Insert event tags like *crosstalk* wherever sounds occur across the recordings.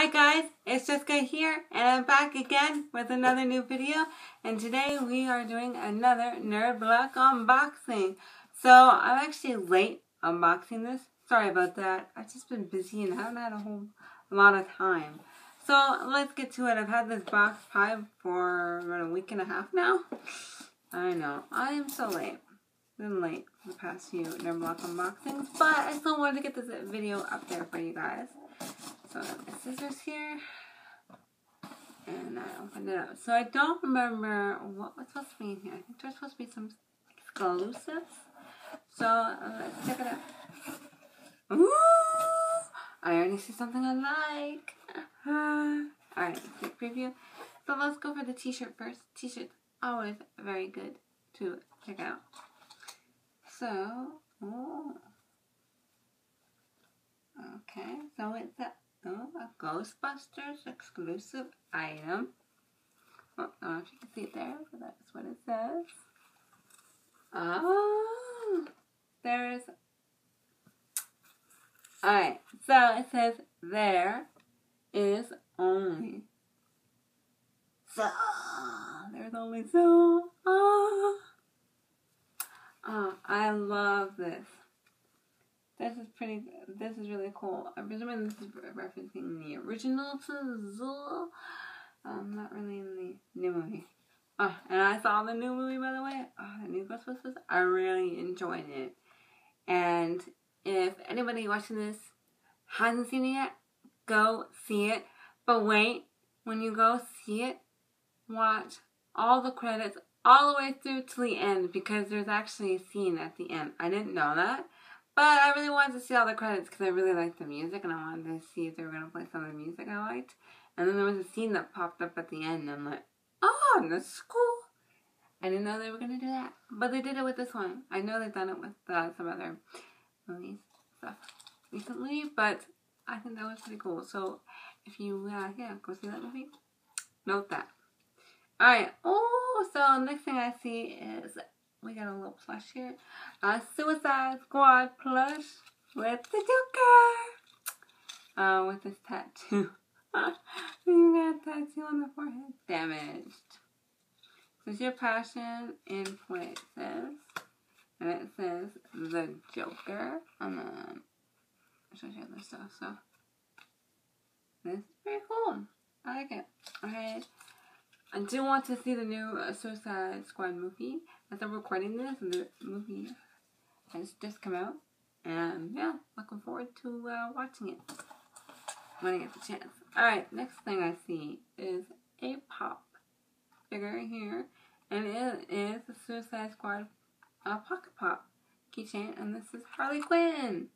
Hi guys, it's Jessica here and I'm back again with another new video and today we are doing another Nerd Block unboxing. So I'm actually late unboxing this. Sorry about that. I've just been busy and haven't had a whole lot of time. So let's get to it. I've had this box probably for about a week and a half now. I know. I am so late. Been late for the past few Nerd Block unboxings, but I still wanted to get this video up there for you guys. Scissors here. And I opened it up. So I don't remember what was supposed to be in here. I think there's supposed to be some exclusives. So let's check it out. Ooh! I already see something I like. *laughs* Alright, quick preview. So let's go for the t-shirt first. T-shirt's always very good to check out. So, oh. Okay, so it's a A Ghostbusters exclusive item. Oh, I don't know if you can see it there, but that's what it says. Oh, there's. Alright, so it says there is only. So, there's only so. Oh, oh I love this. This is pretty, this is really cool. I'm presuming this is referencing the original Zuul. Um, not really in the new movie. Oh, and I saw the new movie, by the way. Oh, the new Ghostbusters. I really enjoyed it. And if anybody watching this hasn't seen it yet, go see it. But wait, when you go see it, watch all the credits all the way through to the end because there's actually a scene at the end. I didn't know that. But I really wanted to see all the credits because I really liked the music and I wanted to see if they were going to play some of the music I liked. And then there was a scene that popped up at the end and I'm like, oh, this is cool. I didn't know they were going to do that. But they did it with this one. I know they've done it with uh, some other movies stuff recently, but I think that was pretty cool. So if you, uh, yeah, go see that movie, note that. Alright, oh, so next thing I see is we got a little plush here. A Suicide Squad plush with the Joker. Uh, with this tattoo. *laughs* you got a tattoo on the forehead. Damaged. This your passion in places. And it says the Joker. And then it shows you other stuff. So this is pretty cool. I like it. Alright. I do want to see the new uh, Suicide Squad movie. As I'm recording this, the movie has just come out. And yeah, looking forward to uh, watching it when I get the chance. Alright, next thing I see is a pop figure here. And it is the Suicide Squad uh, Pocket Pop keychain. And this is Harley Quinn.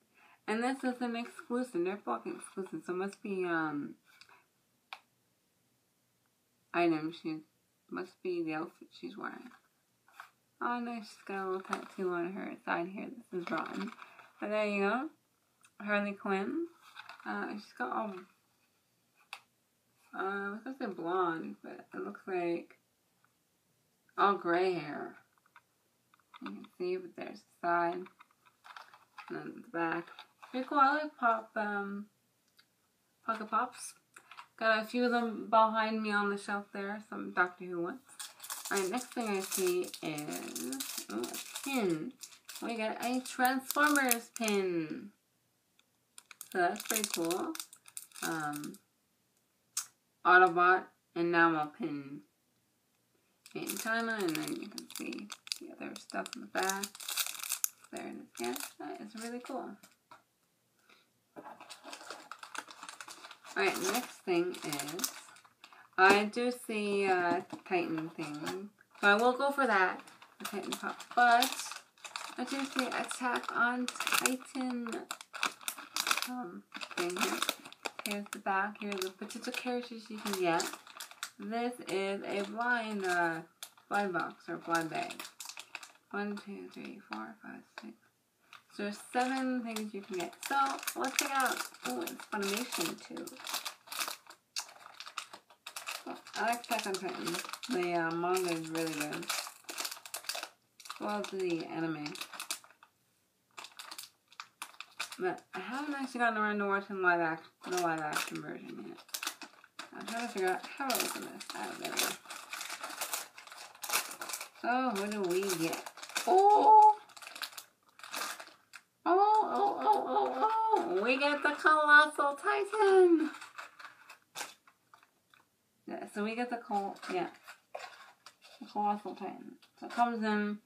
And this is an exclusive. They're fucking exclusive. So it must be um item she must be the outfit she's wearing. Oh no, she's got a little tattoo on her side here. This is rotten. But there you go. Harley Quinn. Uh, she's got all, uh, I was gonna say blonde, but it looks like all gray hair. You can see, but there's the side. And then the back. Pretty cool. I like pop, um, Pocket Pops. Got a few of them behind me on the shelf there, some Doctor Who ones. Alright, next thing I see is oh, a pin. We got a Transformers pin. So that's pretty cool. Um, Autobot enamel pin. Made in China, and then you can see the other stuff in the back. There it is. Yeah, that is really cool. Alright, next thing is, I do see a Titan thing, so I will go for that, the Titan Pop, but I do see Attack on Titan um, thing here. Here's the back, here are the potential characters you can get. This is a blind, uh, blind box, or blind bag. One, two, three, four, five, six, so there's seven things you can get. So let's check out. Oh, it's Funimation too. I like Attack Titan. The uh, manga is really good. Well the anime. But I haven't actually gotten around to watching live action, the live action version yet. I'm trying to figure out how to open this. Oh, there we go. So, what do we get? Oh! Oh, oh, oh, oh, oh! We get the Colossal Titan! So we get the col yeah. The Colossal Titan. So it comes in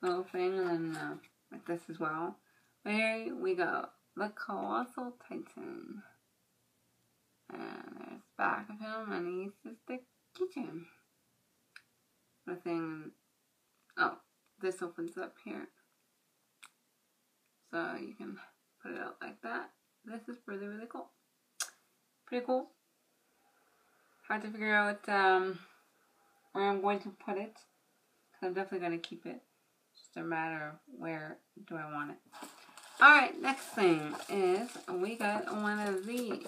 little thing and then uh, like this as well. There we go. The Colossal Titan. And there's back of him and he uses the kitchen. The thing oh, this opens up here. So you can put it out like that. This is really, really cool. Pretty cool. Hard to figure out um, where I'm going to put it. Cause I'm definitely going to keep it. Just a matter of where do I want it. Alright, next thing is we got one of these.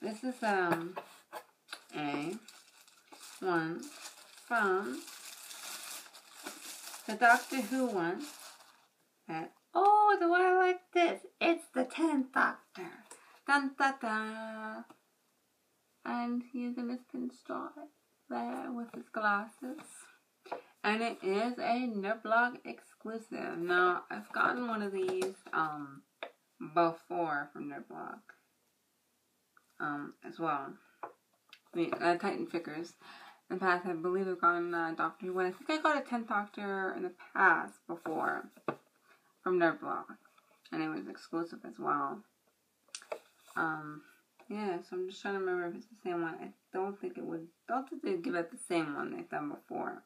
This is um a one from the Doctor Who one. And oh, do I like this? It's the Tenth Doctor. Dun da da. And he's in his pinstripe there with his glasses. And it is a Nerd Block exclusive. Now, I've gotten one of these um before from Nerd Block um, as well. I mean, uh, Titan figures. In the past, I believe I've gotten uh, Doctor Who. one. I think I got a 10th Doctor in the past before from Nerd Block. And it was exclusive as well. Um, yeah, so I'm just trying to remember if it's the same one. I don't think it would. Don't think they'd give it the same one they've done before.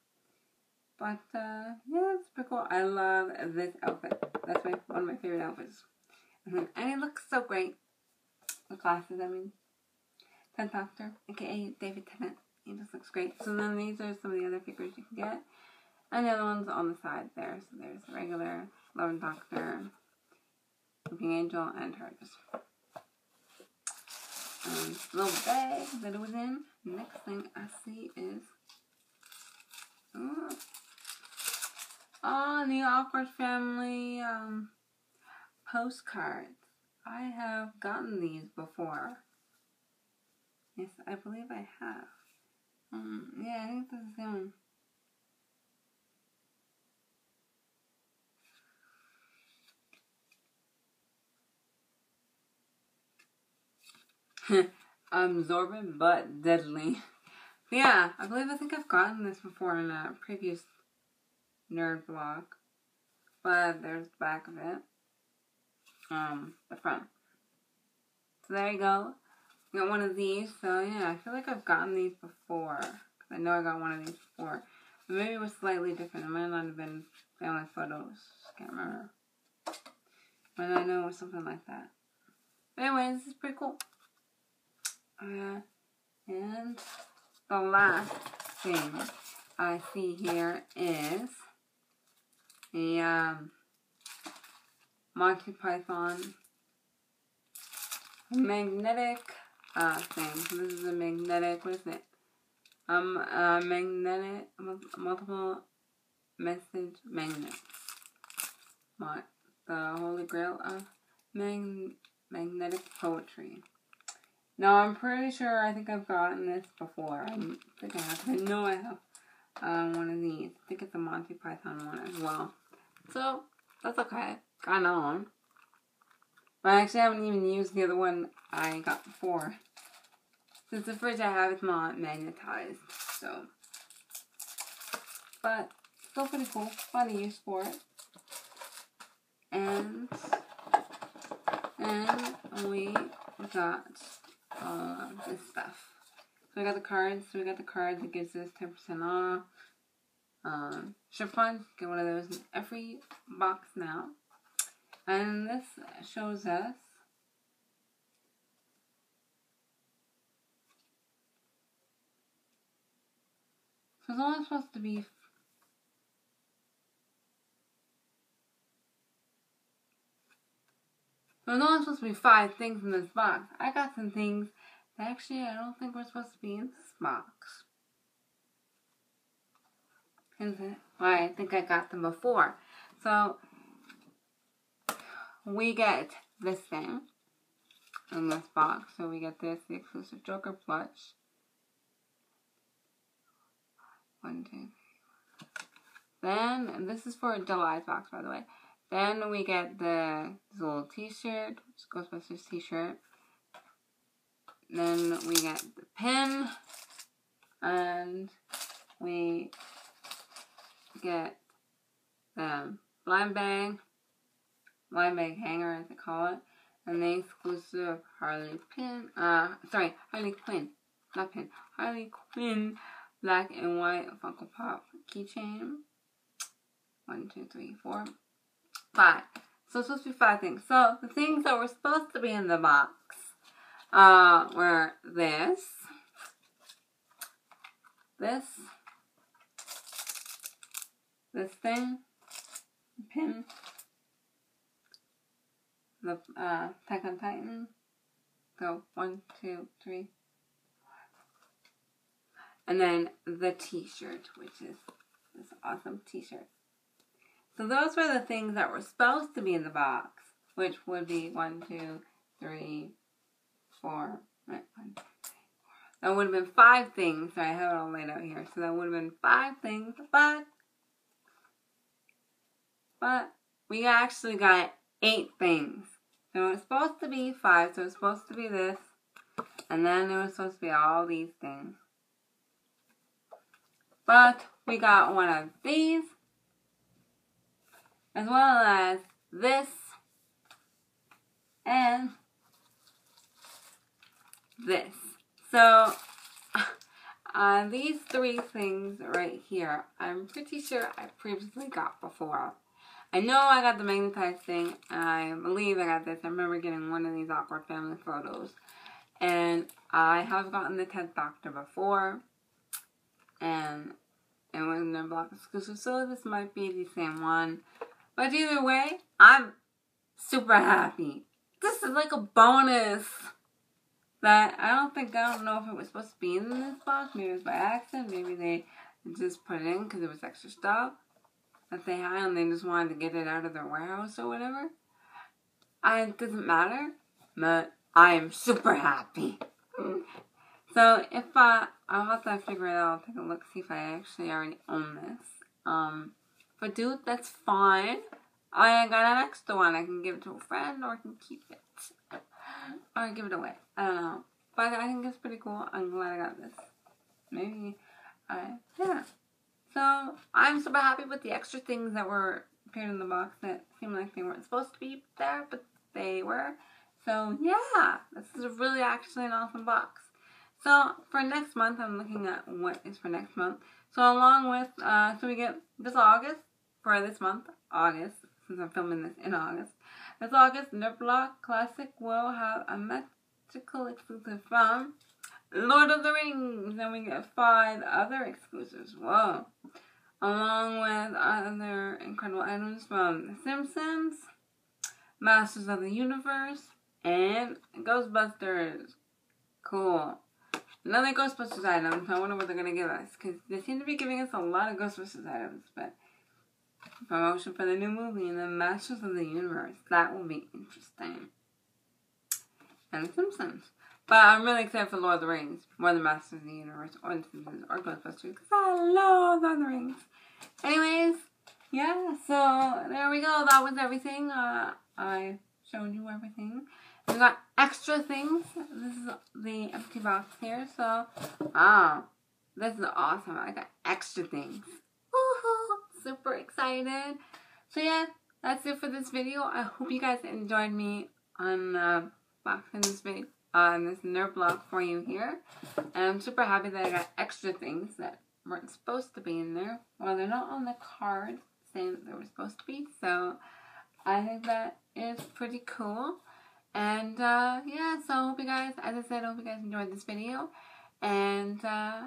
But uh, yeah, it's pretty cool. I love this outfit. That's my one of my favorite outfits. And it looks so great. The glasses, I mean. Tenth Doctor, aka David Tennant. He just looks great. So then these are some of the other figures you can get. And the other ones on the side there. So there's the regular Eleventh Doctor, Weeping Angel, and hers. Um, little bag that it was in. Next thing I see is uh, oh, the Awkward Family um, postcards. I have gotten these before. Yes, I believe I have. Um, yeah, I think this is the same one. *laughs* Absorbent but deadly. yeah, I believe I think I've gotten this before in a previous Nerd Block. But there's the back of it. Um, the front. So there you go. Got one of these, so yeah, I feel like I've gotten these before. I know I got one of these before. But maybe it was slightly different. It might not have been family photos. Can't remember. But I know it was something like that. But anyway, this is pretty cool. Uh, and the last thing I see here is a um, Monty Python magnetic uh, thing. This is a magnetic, what is it? Um, magnetic, multiple message magnets. What? The Holy Grail of mag magnetic poetry. Now, I'm pretty sure I think I've gotten this before. I think I have. I know I have uh, one of these. I think it's a Monty Python one as well. So, that's okay. Got on. But I actually haven't even used the other one I got before. Since the fridge I have is not magnetized, so. But, still pretty cool. Fun use for it. And, and we got uh, this stuff. So we got the cards. So we got the card that gives us 10% off. Um, Ship Fun, get one of those in every box now. And this shows us So it's only supposed to be There's only supposed to be five things in this box. I got some things that actually I don't think were supposed to be in this box. Well, I think I got them before. So we get this thing. in this box. So we get this, the exclusive Joker plush. One, two. Then, and this is for July's box, by the way. Then we get the little t-shirt, Ghostbusters t-shirt. Then we get the pin. And we get the blind bag, blind bag hanger as they call it, and the exclusive Harley pin, uh, sorry, Harley Quinn, not pin, Harley Quinn black and white Funko Pop keychain. One, two, three, four, five. So it's supposed to be five things. So the things that were supposed to be in the box uh, were this, this, this thing, pin, the uh, on Titan. Go one, two, three. And then the t-shirt, which is this awesome t-shirt. So those were the things that were supposed to be in the box, which would be one, two, three, four. Right, one, two, three, four. That would have been five things. I have it all laid out here. So that would have been five things, but but we actually got eight things. So it was supposed to be five, so it was supposed to be this. And then it was supposed to be all these things. But we got one of these. As well as this. And this. So, *laughs* uh, these three things right here, I'm pretty sure I previously got before. I know I got the magnetized thing. I believe I got this. I remember getting one of these awkward family photos. And I have gotten the 10th Doctor before. And it was in their block exclusive. So this might be the same one. But either way, I'm super happy. This is like a bonus that I don't think, I don't know if it was supposed to be in this box. Maybe it was by accident. Maybe they just put it in because it was extra stuff that they had and they just wanted to get it out of their warehouse or whatever. I, it doesn't matter, but I am super happy. *laughs* So if uh, I'll have to figure it out, I'll take a look, see if I actually already own this. Um, but dude, that's fine. I got an extra one. I can give it to a friend or I can keep it. Or give it away. I don't know. But I think it's pretty cool. I'm glad I got this. Maybe I, yeah. So I'm super happy with the extra things that were appeared in the box that seemed like they weren't supposed to be there, but they were. So yeah, this is really actually an awesome box. So for next month, I'm looking at what is for next month. So along with, uh, so we get this August for this month, August, since I'm filming this in August. This August, Nerdblock Classic will have a magical exclusive from Lord of the Rings. Then we get five other exclusives. Whoa. Along with other incredible items from The Simpsons, Masters of the Universe, and Ghostbusters. Cool. Another Ghostbusters item. I wonder what they're going to give us. Because they seem to be giving us a lot of Ghostbusters items. But promotion for the new movie and the Masters of the Universe. That will be interesting. And The Simpsons. But I'm really excited for Lord of the Rings, more than Masters of the Universe, or The Simpsons, or Ghostbusters, because I love Lord of the Rings. Anyways, yeah, so there we go. That was everything. Uh, I showed you everything. We got extra things. This is the empty box here, so, ah, this is awesome. I got extra things. Super excited. So yeah, that's it for this video. I hope you guys enjoyed me on uh, boxing this video on this Nerd Block for you here. And I'm super happy that I got extra things that weren't supposed to be in there. Well, they're not on the card saying that they were supposed to be. So I think that is pretty cool. And uh, yeah, so I hope you guys, as I said, I hope you guys enjoyed this video. And uh,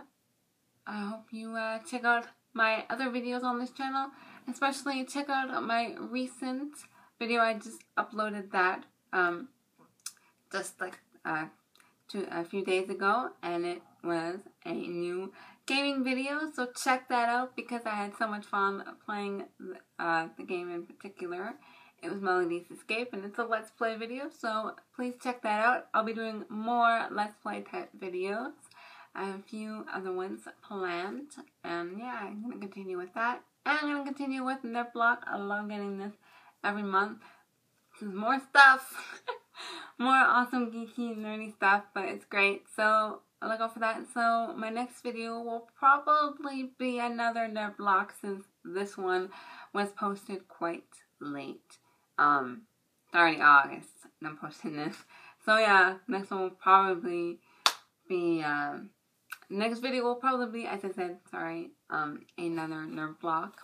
I hope you uh, check out my other videos on this channel. Especially check out my recent video. I just uploaded that um, just like uh, to a few days ago and it was a new gaming video so check that out because I had so much fun playing uh, the game in particular It was Melody's Escape, and it's a Let's Play video, so please check that out. I'll be doing more Let's Play type videos. I have a few other ones planned, and yeah, I'm to continue with that. And I'm to continue with Nerd Block. I love getting this every month. This is more stuff. *laughs* more awesome, geeky, nerdy stuff, but it's great. So I look out for that. So my next video will probably be another nerd block since this one was posted quite late. Um, it's already August and I'm posting this. So yeah, next one will probably be, um, next video will probably be, as I said, sorry, um, another nerd block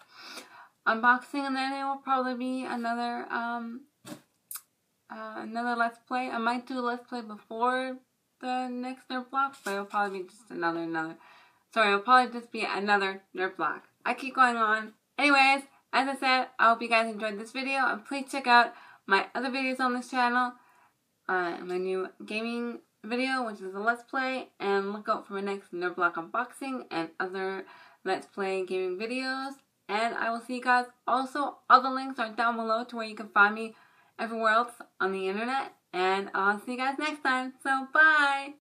unboxing and then it will probably be another, um, uh, another Let's Play. I might do a Let's Play before the next nerd block, but it'll probably be just another, another. Sorry, it'll probably just be another nerd block. I keep going on. Anyways, as I said, I hope you guys enjoyed this video, and please check out my other videos on this channel. Uh, my new gaming video, which is a Let's Play, and look out for my next nerd block unboxing and other Let's Play gaming videos. And I will see you guys. Also, all the links are down below to where you can find me everywhere else on the internet. And I'll see you guys next time. So, bye!